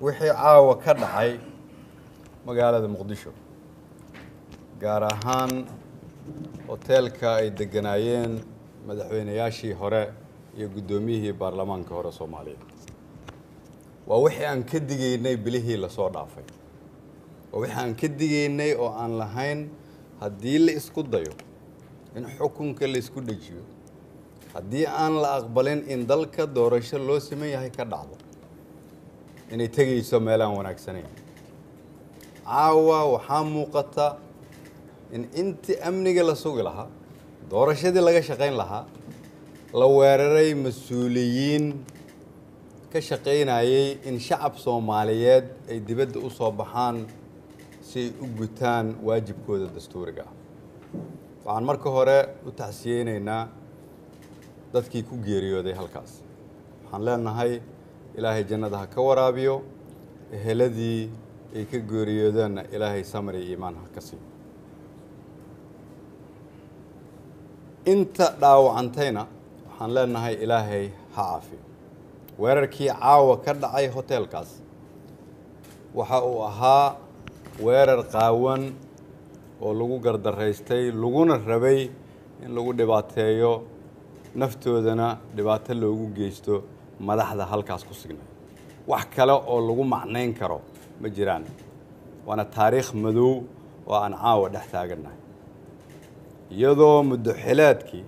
wixii caawa ka dhacay magaalada muqdisho gaar ahaan hoteelka ay degganaayeen madaxweynayaashii hore iyo guddoomiyihii baarlamaanka hore soomaaliya waa wixii aan ka digaynay bilihii la soo dhaafay. Waa wixii aan ka digaynay oo aan lahayn haddii la isku dayo in xukunka la isku dhejiyo haddii aan la aqbalin in dalka doorasho loo siman yahay ka dhacdo inay tegayso meelaan wanaagsanayn. Caawa waxaa muuqata in intii amniga la sugi lahaa doorashadii laga shaqayn lahaa la weeraray mas'uuliyiin ka shaqaynayay in shacab soomaaliyeed ay dibadda u soo baxaan si ay u gutaan waajibkooda dastuuriga ah. Waxaan marka hore u tacsiyeynaynaa dadkii ku geeriyooday halkaas. Waxaan leenahay ilaahay jannada ha ka waraabiyo eheladii ay ka geeriyoodeenna ilaahay samri iyo iimaan ha ka siiyo inta dhaawacantayna waxaan leenahay ilaahay ha caafiyo. Weerarkii caawa ka dhacay hoteelkaas waxa uu ahaa weerar qaawan oo lagu gardaraystay laguna rabay in lagu dhibaateeyo naftoodana dhibaato loogu geysto madaxda halkaas ku signay. Wax kale oo lagu macnayn karo ma jiraan. Waana taariikh madow oo aan caawa dhex taagannahay iyadoo muddo xileedkii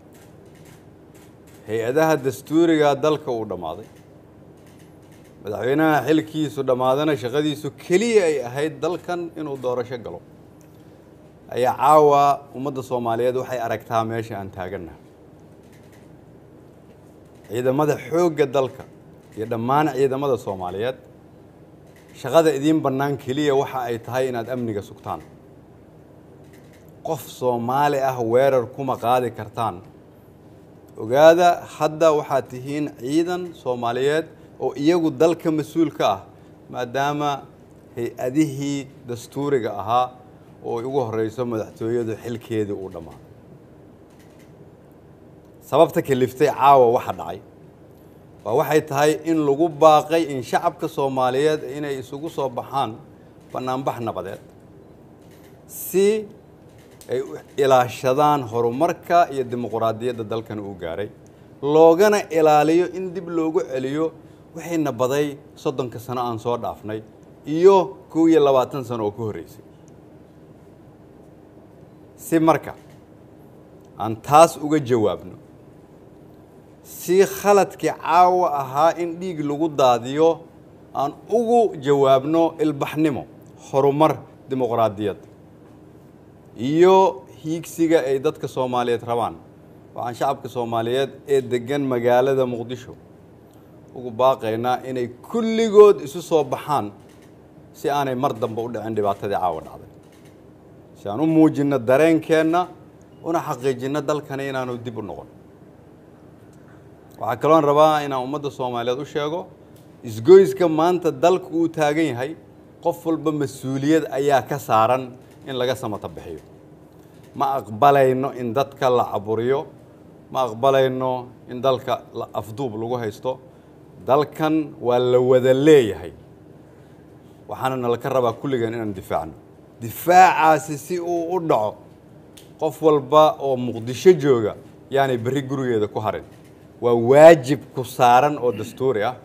hay'adaha dastuuriga dalka uu dhammaaday madaxweynaha xilkiisu dhammaadana shaqadiisu keliya ay ahayd dalkan inuu doorasho galo. Ayaa caawa ummadda soomaaliyeed waxay aragtaa meesha aan taagannahay ciidamada xoogga dalka iyo dhammaan ciidamada soomaaliyeed shaqada idiin bannaan keliya waxa ay tahay inaad amniga sugtaan. Qof soomaali ah weerar kuma qaadi kartaan. Ogaada hadda waxaad tihiin ciidan soomaaliyeed oo iyagu dalka mas'uul ka ah maadaama hay'adihii dastuuriga ahaa oo ugu horeyso madaxtooyadu xilkeedii uu dhammaa sababta kaliftay caawa waxa dhacay. Waa waxay tahay in lagu baaqay in shacabka soomaaliyeed inay isugu soo baxaan bannaanbax nabadeed si ay ilaashadaan horumarka iyo dimuquraadiyadda dalkan uu gaaray. Loogana ilaaliyo in dib loogu celiyo waxayna baday soddonka sano aan soo dhaafnay iyo kow iyo labaatan sano oo ka horreysay. Si marka aan taas uga jawaabno si khaladkii caawa ahaa in dhiig lagu daadiyo aan ugu jawaabno ilbaxnimo horumar dimuqraadiyad. Iyo hiigsiga ay dadka soomaaliyeed rabaan waxaan shacabka soomaaliyeed ee deggan magaalada muqdisho ugu baaqaynaa inay kulligood isu soo baxaan si aanay mar dambe u dhicin dhibaatadii caawa dhacday. Si aan u muujinno dareenkeenna una xaqiijinno dalkani inaanu dib u noqon waxaa kaloon rabaa inaan ummadda soomaaliyeed u sheego isgoyska maanta dalku uu taagan yahay qof walba mas'uuliyad ayaa ka saaran in laga samata bixiyo ma aqbalayno in dadka la caburiyo ma aqbalayno in dalka afduub lagu haysto dalkan waa la wada leeyahay waxaana nalaka rabaa kulligeen inaan difaacno difaacaasi si uu u dhaco qof walba oo muqdisho jooga yaanay berri gurigeeda ku harin waa waajib ku saaran oo dastuuri ah